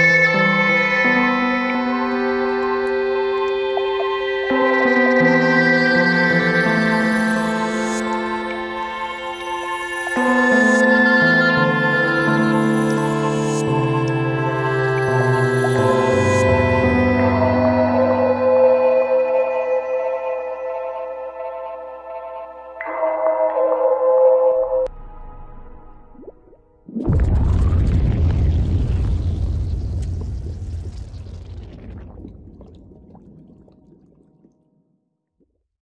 Música